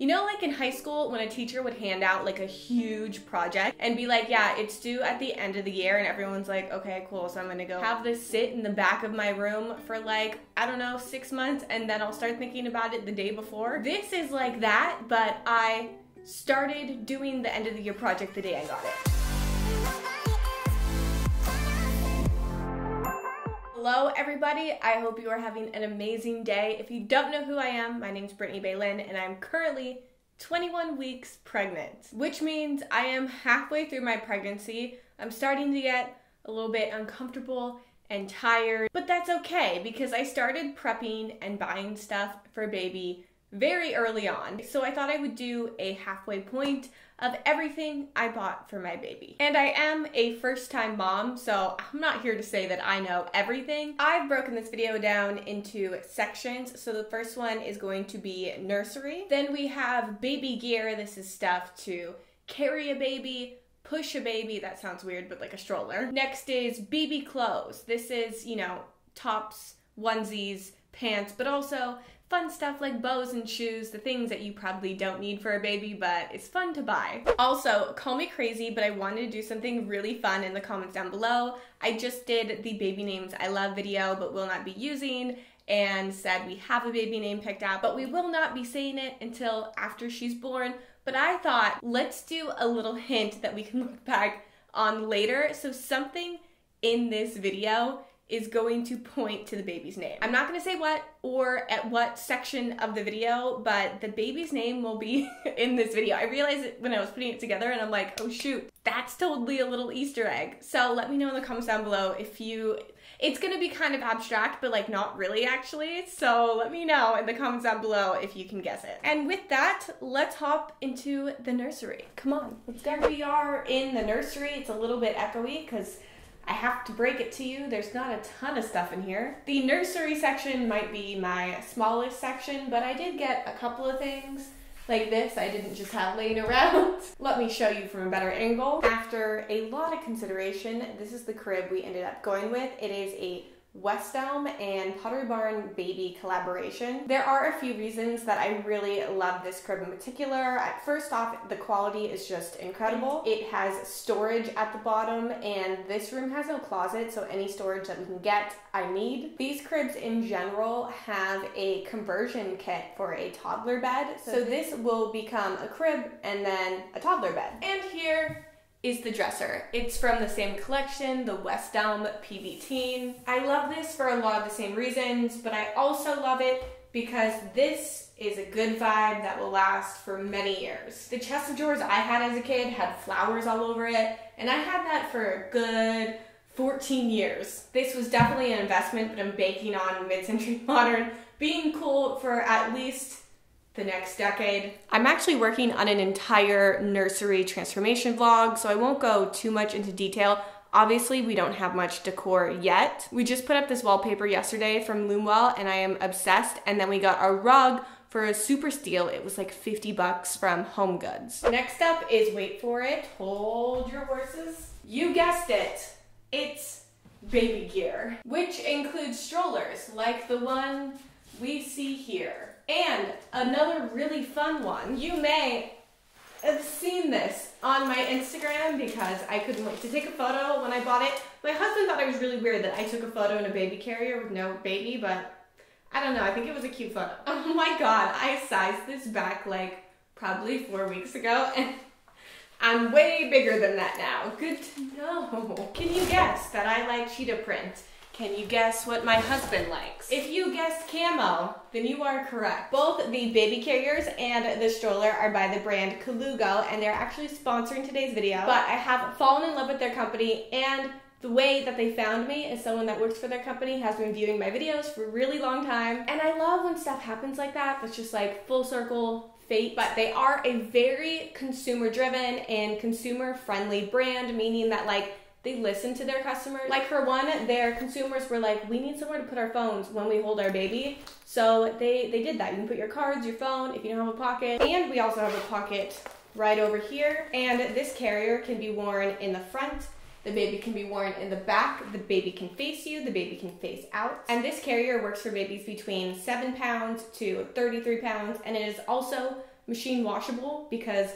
You know, like in high school, when a teacher would hand out like a huge project and be like, yeah, it's due at the end of the year, and everyone's like, okay, cool, so I'm gonna go have this sit in the back of my room for like, I don't know, six months, and then I'll start thinking about it the day before. This is like that, but I started doing the end of the year project the day I got it. Hello, everybody. I hope you are having an amazing day. If you don't know who I am, my name is Brittany Balyn, and I'm currently 21 weeks pregnant, which means I am halfway through my pregnancy. I'm starting to get a little bit uncomfortable and tired, but that's okay because I started prepping and buying stuff for baby very early on. So I thought I would do a halfway point of everything I bought for my baby. And I am a first time mom, so I'm not here to say that I know everything. I've broken this video down into sections. So the first one is going to be nursery. Then we have baby gear. This is stuff to carry a baby, push a baby. That sounds weird, but like a stroller. Next is baby clothes. This is, you know, tops, onesies, pants, but also fun stuff like bows and shoes, the things that you probably don't need for a baby, but it's fun to buy. Also, call me crazy, but I wanted to do something really fun in the comments down below. I just did the baby names I love video, but will not be using, and said we have a baby name picked out, but we will not be saying it until after she's born. But I thought, let's do a little hint that we can look back on later. So something in this video is going to point to the baby's name. I'm not gonna say what or at what section of the video, but the baby's name will be in this video. I realized it when I was putting it together and I'm like, oh shoot, that's totally a little Easter egg. So let me know in the comments down below if you, it's gonna be kind of abstract, but like not really actually. So let me know in the comments down below if you can guess it. And with that, let's hop into the nursery. Come on, let's go. Here we are in the nursery. It's a little bit echoey because I have to break it to you, there's not a ton of stuff in here. The nursery section might be my smallest section, but I did get a couple of things like this I didn't just have laying around. Let me show you from a better angle. After a lot of consideration, this is the crib we ended up going with. It is a West Elm and Pottery Barn Baby collaboration. There are a few reasons that I really love this crib in particular. First off, the quality is just incredible. It has storage at the bottom and this room has no closet, so any storage that we can get, I need. These cribs in general have a conversion kit for a toddler bed, so this will become a crib and then a toddler bed. And here is the dresser. It's from the same collection, the West Elm PB Teen. I love this for a lot of the same reasons, but I also love it because this is a good vibe that will last for many years. The chest of drawers I had as a kid had flowers all over it, and I had that for a good 14 years. This was definitely an investment, but I'm banking on mid-century modern being cool for at least the next decade. I'm actually working on an entire nursery transformation vlog, so I won't go too much into detail. Obviously, we don't have much decor yet. We just put up this wallpaper yesterday from Loomwell and I am obsessed. And then we got a rug for a super steal. It was like 50 bucks from Home Goods. Next up is, wait for it, hold your horses. You guessed it, it's baby gear, which includes strollers like the one we see here. And another really fun one, you may have seen this on my Instagram because I couldn't wait to take a photo when I bought it. My husband thought it was really weird that I took a photo in a baby carrier with no baby, but I don't know, I think it was a cute photo. Oh my god, I sized this back like probably four weeks ago and I'm way bigger than that now. Good to know. Can you guess that I like cheetah print? Can you guess what my husband likes? If you guessed camo, then you are correct. Both the baby carriers and the stroller are by the brand Colugo, and they're actually sponsoring today's video. But I have fallen in love with their company, and the way that they found me is someone that works for their company, has been viewing my videos for a really long time. And I love when stuff happens like that, that's just like full circle fate. But they are a very consumer driven and consumer friendly brand, meaning that like they listen to their customers. Like for one, their consumers were like, we need somewhere to put our phones when we hold our baby. So they, they did that. You can put your cards, your phone, if you don't have a pocket. And we also have a pocket right over here. And this carrier can be worn in the front. The baby can be worn in the back. The baby can face you. The baby can face out. And this carrier works for babies between 7 pounds to 33 pounds. And it is also machine washable because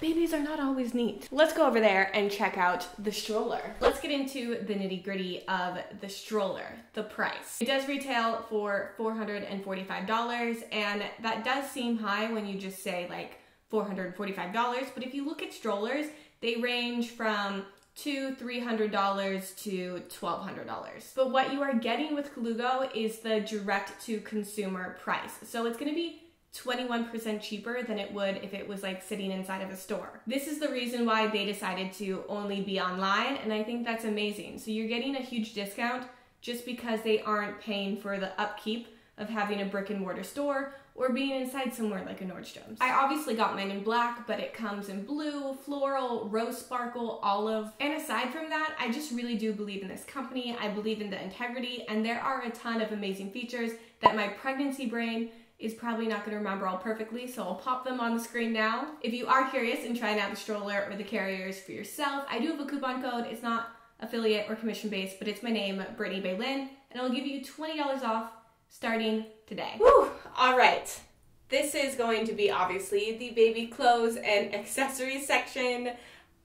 babies are not always neat. Let's go over there and check out the stroller. Let's get into the nitty gritty of the stroller, the price. It does retail for $445 and that does seem high when you just say like $445, but if you look at strollers, they range from to $300 to $1,200. But what you are getting with Colugo is the direct to consumer price. So it's gonna be 21% cheaper than it would if it was like sitting inside of a store. This is the reason why they decided to only be online, and I think that's amazing. So you're getting a huge discount just because they aren't paying for the upkeep of having a brick and mortar store or being inside somewhere like a Nordstrom's. I obviously got mine in black, but it comes in blue, floral, rose sparkle, olive. And aside from that, I just really do believe in this company. I believe in the integrity, and there are a ton of amazing features that my pregnancy brain is probably not going to remember all perfectly, so I'll pop them on the screen now. If you are curious in trying out the stroller or the carriers for yourself, I do have a coupon code. It's not affiliate or commission based, but it's my name, Brittany Balyn, and I'll give you $20 off starting today. Woo! All right. This is going to be obviously the baby clothes and accessories section.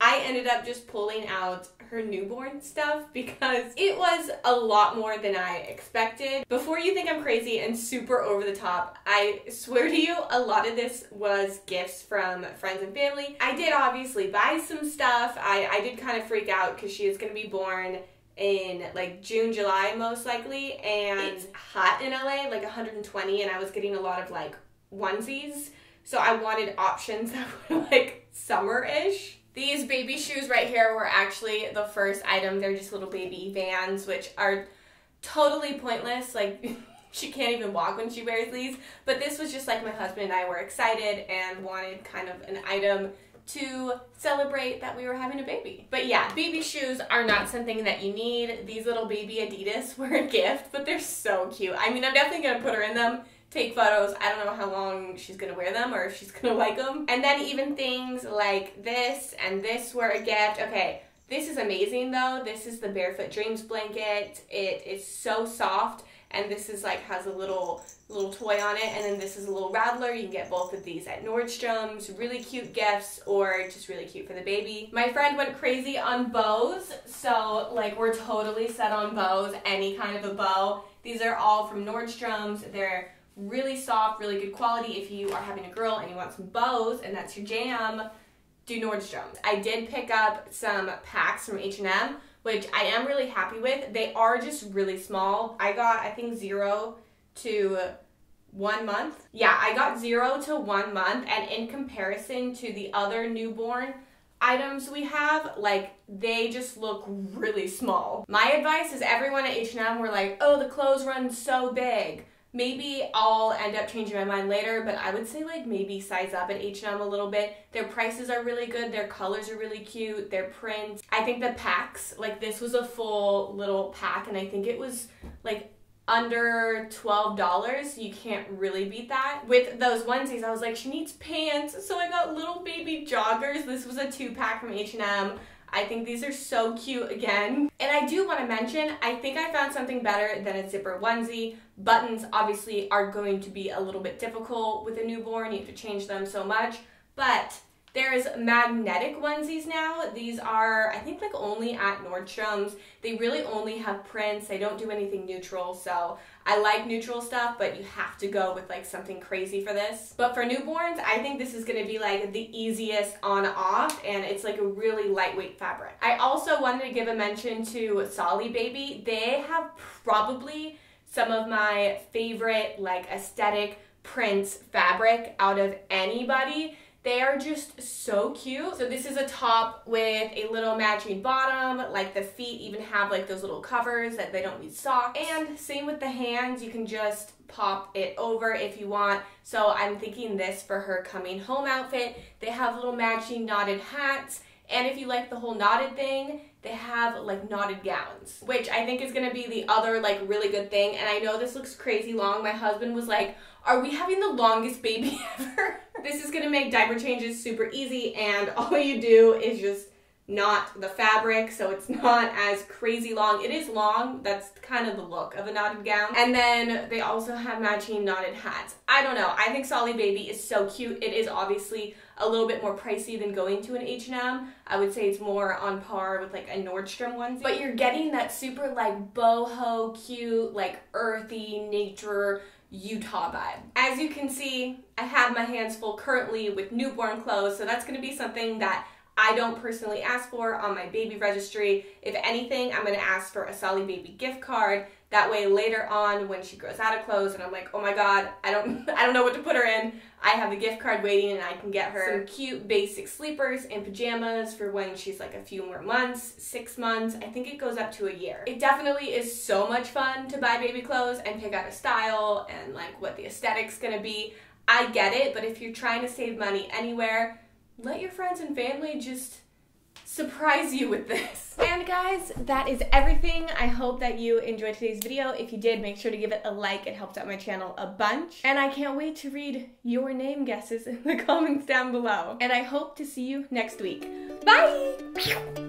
I ended up just pulling out her newborn stuff because it was a lot more than I expected. Before you think I'm crazy and super over the top, I swear to you, a lot of this was gifts from friends and family. I did obviously buy some stuff. I, I did kind of freak out because she is going to be born in like June, July most likely, and it's hot in LA, like 120, and I was getting a lot of like onesies. So I wanted options that were like summer-ish. These baby shoes right here were actually the first item. They're just little baby vans, which are totally pointless. Like, she can't even walk when she wears these. But this was just like my husband and I were excited and wanted kind of an item to celebrate that we were having a baby. But yeah, baby shoes are not something that you need. These little baby Adidas were a gift, but they're so cute. I mean, I'm definitely gonna put her in them take photos. I don't know how long she's gonna wear them or if she's gonna like them. And then even things like this and this were a gift. Okay, this is amazing though. This is the Barefoot Dreams blanket. It is so soft and this is like has a little little toy on it and then this is a little rattler you can get both of these at nordstrom's really cute gifts or just really cute for the baby my friend went crazy on bows so like we're totally set on bows any kind of a bow these are all from nordstrom's they're really soft, really good quality. If you are having a girl and you want some bows and that's your jam, do Nordstrom's. I did pick up some packs from H&M, which I am really happy with. They are just really small. I got, I think, zero to one month. Yeah, I got zero to one month, and in comparison to the other newborn items we have, like they just look really small. My advice is everyone at H&M were like, oh, the clothes run so big maybe I'll end up changing my mind later, but I would say like maybe size up at H&M a little bit. Their prices are really good, their colors are really cute, their prints. I think the packs, like this was a full little pack and I think it was like under $12. You can't really beat that. With those onesies, I was like, she needs pants. So I got little baby joggers. This was a two pack from H&M. I think these are so cute again. And I do want to mention, I think I found something better than a zipper onesie. Buttons obviously are going to be a little bit difficult with a newborn. You have to change them so much. But there's magnetic onesies now. These are, I think, like only at Nordstrom's. They really only have prints. They don't do anything neutral. So I like neutral stuff, but you have to go with like something crazy for this. But for newborns, I think this is gonna be like the easiest on off and it's like a really lightweight fabric. I also wanted to give a mention to Solly Baby. They have probably some of my favorite like aesthetic prints fabric out of anybody. They are just so cute. So this is a top with a little matching bottom. Like the feet even have like those little covers that they don't need socks. And same with the hands. You can just pop it over if you want. So I'm thinking this for her coming home outfit. They have little matching knotted hats. And if you like the whole knotted thing, they have like knotted gowns, which I think is gonna be the other like really good thing. And I know this looks crazy long. My husband was like, Are we having the longest baby ever? this is gonna make diaper changes super easy, and all you do is just not the fabric, so it's not as crazy long. It is long, that's kind of the look of a knotted gown. And then they also have matching knotted hats. I don't know, I think Solly Baby is so cute. It is obviously a little bit more pricey than going to an H&M. I would say it's more on par with like a Nordstrom one. But you're getting that super like boho, cute, like earthy, nature, Utah vibe. As you can see, I have my hands full currently with newborn clothes, so that's gonna be something that I don't personally ask for on my baby registry. If anything, I'm gonna ask for a Solly Baby gift card. That way later on when she grows out of clothes and I'm like, oh my god, I don't I don't know what to put her in, I have the gift card waiting and I can get her some cute basic sleepers and pajamas for when she's like a few more months, six months. I think it goes up to a year. It definitely is so much fun to buy baby clothes and pick out a style and like what the aesthetic's gonna be. I get it, but if you're trying to save money anywhere, let your friends and family just surprise you with this. And guys, that is everything. I hope that you enjoyed today's video. If you did, make sure to give it a like. It helps out my channel a bunch. And I can't wait to read your name guesses in the comments down below. And I hope to see you next week. Bye!